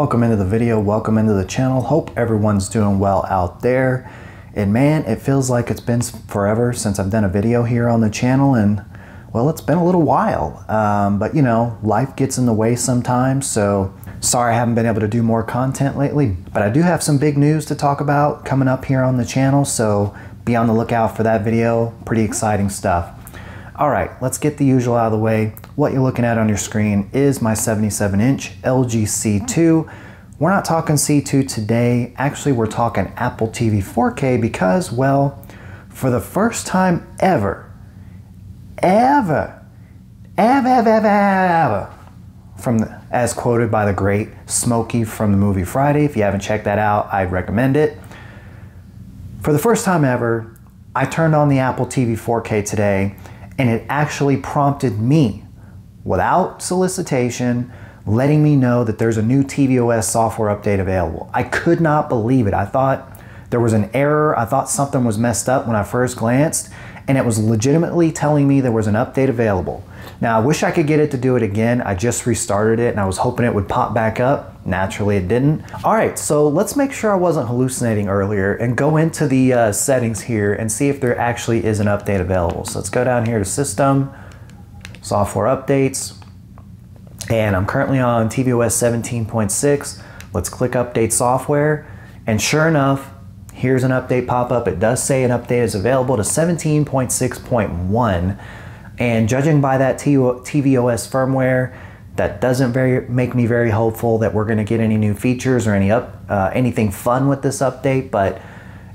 Welcome into the video, welcome into the channel. Hope everyone's doing well out there. And man, it feels like it's been forever since I've done a video here on the channel and well, it's been a little while. Um, but you know, life gets in the way sometimes, so sorry I haven't been able to do more content lately. But I do have some big news to talk about coming up here on the channel, so be on the lookout for that video. Pretty exciting stuff. All right, let's get the usual out of the way. What you're looking at on your screen is my 77 inch LG C2. We're not talking C2 today. Actually, we're talking Apple TV 4K because, well, for the first time ever, ever, ever, ever, ever, ever from the, as quoted by the great Smokey from the movie Friday. If you haven't checked that out, I'd recommend it. For the first time ever, I turned on the Apple TV 4K today and it actually prompted me, without solicitation, letting me know that there's a new tvOS software update available. I could not believe it. I thought there was an error. I thought something was messed up when I first glanced, and it was legitimately telling me there was an update available. Now, I wish I could get it to do it again. I just restarted it and I was hoping it would pop back up. Naturally, it didn't. All right, so let's make sure I wasn't hallucinating earlier and go into the uh, settings here and see if there actually is an update available. So let's go down here to System, Software Updates, and I'm currently on tvOS 17.6. Let's click Update Software, and sure enough, here's an update pop-up. It does say an update is available to 17.6.1. And judging by that tvOS firmware, that doesn't very make me very hopeful that we're going to get any new features or any up uh, anything fun with this update. But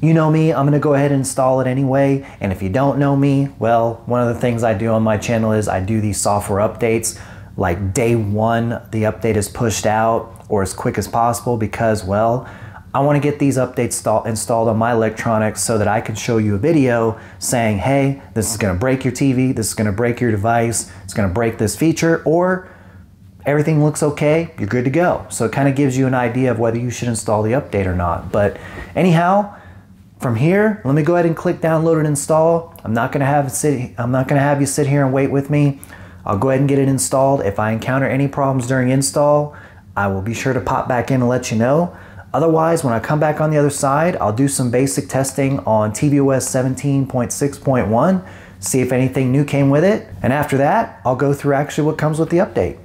you know me, I'm going to go ahead and install it anyway. And if you don't know me, well, one of the things I do on my channel is I do these software updates. Like day one, the update is pushed out or as quick as possible because, well, I want to get these updates installed on my electronics so that I can show you a video saying, hey, this is going to break your TV, this is going to break your device, it's going to break this feature, or everything looks okay, you're good to go. So it kind of gives you an idea of whether you should install the update or not. But anyhow, from here, let me go ahead and click download and install. I'm not going to have sit I'm not going to have you sit here and wait with me. I'll go ahead and get it installed. If I encounter any problems during install, I will be sure to pop back in and let you know. Otherwise, when I come back on the other side, I'll do some basic testing on tvOS 17.6.1, see if anything new came with it, and after that, I'll go through actually what comes with the update.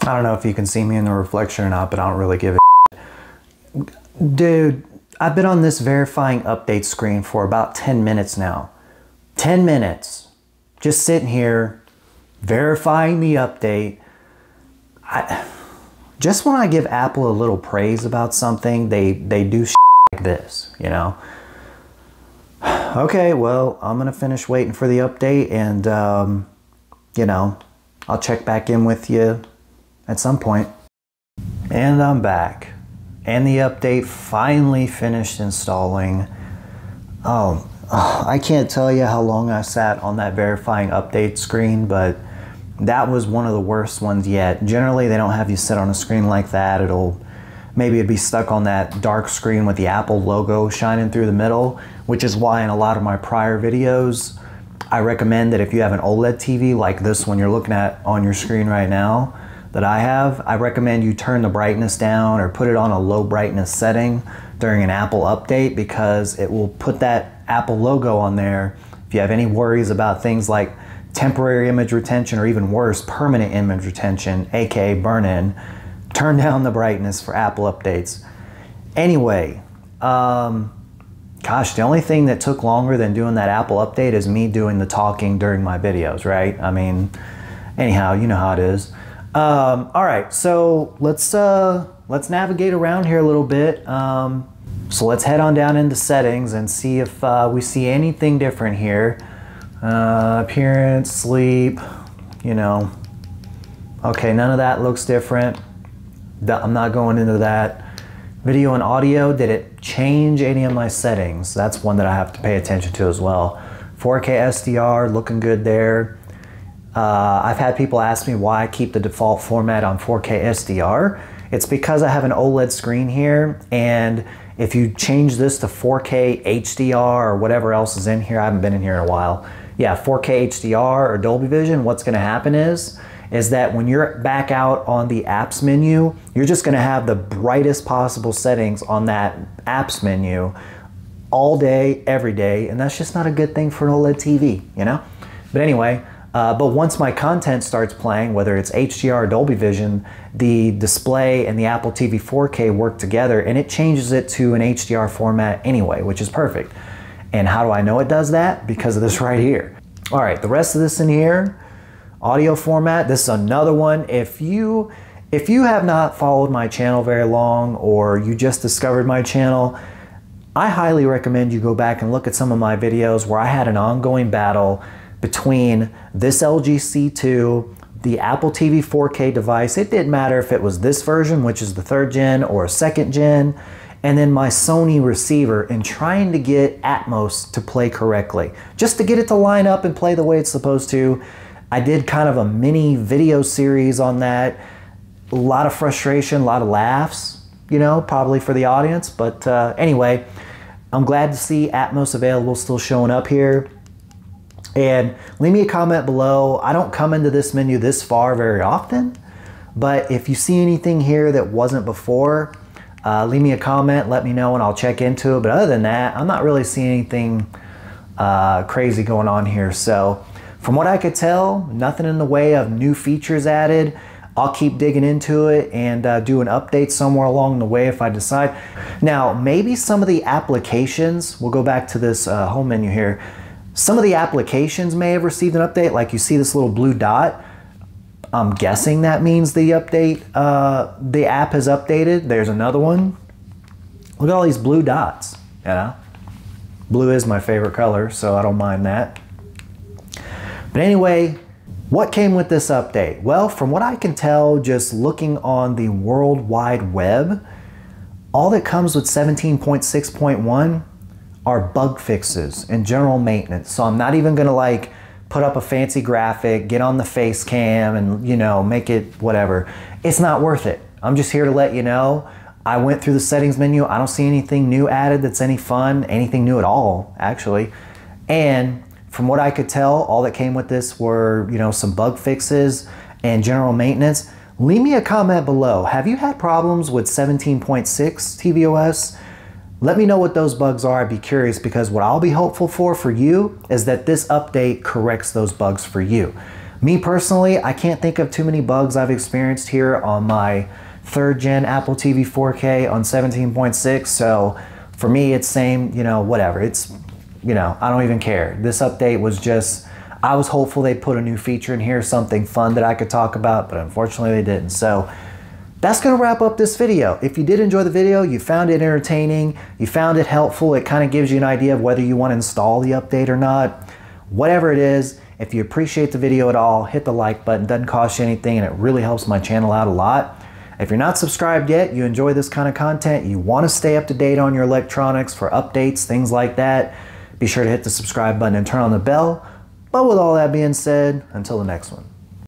I don't know if you can see me in the reflection or not, but I don't really give a Dude, I've been on this verifying update screen for about 10 minutes now. 10 minutes. Just sitting here, verifying the update. I just when I give Apple a little praise about something, they, they do like this, you know? Okay, well, I'm going to finish waiting for the update and, um, you know, I'll check back in with you at some point. And I'm back. And the update finally finished installing. Oh, I can't tell you how long I sat on that verifying update screen, but that was one of the worst ones yet. Generally, they don't have you sit on a screen like that. It'll maybe it'd be stuck on that dark screen with the Apple logo shining through the middle, which is why in a lot of my prior videos, I recommend that if you have an OLED TV like this one you're looking at on your screen right now that I have, I recommend you turn the brightness down or put it on a low brightness setting during an Apple update because it will put that Apple logo on there. If you have any worries about things like temporary image retention, or even worse, permanent image retention, aka burn in, turn down the brightness for Apple updates. Anyway, um, gosh, the only thing that took longer than doing that Apple update is me doing the talking during my videos, right? I mean, anyhow, you know how it is. Um, all right, so let's uh, let's navigate around here a little bit. Um, so let's head on down into settings and see if uh, we see anything different here. Uh, appearance, sleep, you know. Okay, none of that looks different. I'm not going into that. Video and audio, did it change any of my settings? That's one that I have to pay attention to as well. 4K SDR, looking good there. Uh, I've had people ask me why I keep the default format on 4K SDR. It's because I have an OLED screen here and if you change this to 4K HDR or whatever else is in here, I haven't been in here in a while, yeah, 4K HDR or Dolby Vision, what's going to happen is is that when you're back out on the apps menu, you're just gonna have the brightest possible settings on that apps menu all day, every day, and that's just not a good thing for an OLED TV, you know? But anyway, uh, but once my content starts playing, whether it's HDR or Dolby Vision, the display and the Apple TV 4K work together and it changes it to an HDR format anyway, which is perfect. And how do I know it does that? Because of this right here. All right, the rest of this in here, audio format, this is another one. If you, if you have not followed my channel very long or you just discovered my channel, I highly recommend you go back and look at some of my videos where I had an ongoing battle between this LG C2, the Apple TV 4K device. It didn't matter if it was this version, which is the third gen, or a second gen, and then my Sony receiver and trying to get Atmos to play correctly. Just to get it to line up and play the way it's supposed to. I did kind of a mini video series on that. A lot of frustration, a lot of laughs, you know, probably for the audience. But uh, anyway, I'm glad to see Atmos available still showing up here. And leave me a comment below. I don't come into this menu this far very often, but if you see anything here that wasn't before, uh, leave me a comment, let me know, and I'll check into it. But other than that, I'm not really seeing anything uh, crazy going on here. So, from what I could tell, nothing in the way of new features added. I'll keep digging into it and uh, do an update somewhere along the way if I decide. Now, maybe some of the applications, we'll go back to this uh, home menu here. Some of the applications may have received an update, like you see this little blue dot. I'm guessing that means the update, uh, the app has updated. There's another one. Look at all these blue dots, you know? Blue is my favorite color, so I don't mind that. But anyway, what came with this update? Well, from what I can tell, just looking on the World Wide Web, all that comes with 17.6.1 are bug fixes and general maintenance. So I'm not even gonna like put up a fancy graphic, get on the face cam and you know, make it whatever. It's not worth it. I'm just here to let you know. I went through the settings menu. I don't see anything new added that's any fun, anything new at all, actually. And from what I could tell, all that came with this were, you know, some bug fixes and general maintenance. Leave me a comment below. Have you had problems with 17.6 tvOS? Let me know what those bugs are. I'd be curious because what I'll be hopeful for for you is that this update corrects those bugs for you. Me personally, I can't think of too many bugs I've experienced here on my third gen Apple TV 4K on 17.6. So for me, it's same, you know, whatever. It's, you know, I don't even care. This update was just, I was hopeful they put a new feature in here, something fun that I could talk about, but unfortunately they didn't. So that's going to wrap up this video. If you did enjoy the video, you found it entertaining, you found it helpful, it kind of gives you an idea of whether you want to install the update or not, whatever it is, if you appreciate the video at all, hit the like button. It doesn't cost you anything and it really helps my channel out a lot. If you're not subscribed yet, you enjoy this kind of content, you want to stay up to date on your electronics for updates, things like that, be sure to hit the subscribe button and turn on the bell. But with all that being said, until the next one.